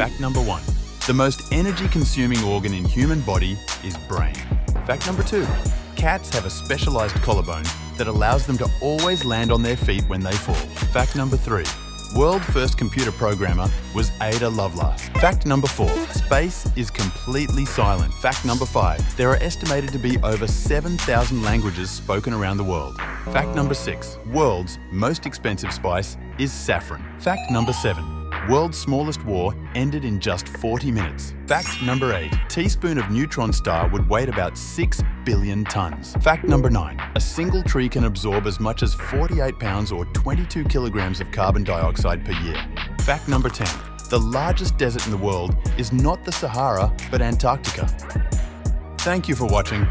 Fact number one. The most energy-consuming organ in human body is brain. Fact number two. Cats have a specialized collarbone that allows them to always land on their feet when they fall. Fact number three. World first computer programmer was Ada Lovelace. Fact number four, space is completely silent. Fact number five, there are estimated to be over 7,000 languages spoken around the world. Fact number six, world's most expensive spice is saffron. Fact number seven, World's smallest war ended in just 40 minutes. Fact number 8. Teaspoon of neutron star would weigh about 6 billion tons. Fact number 9. A single tree can absorb as much as 48 pounds or 22 kilograms of carbon dioxide per year. Fact number 10. The largest desert in the world is not the Sahara, but Antarctica. Thank you for watching.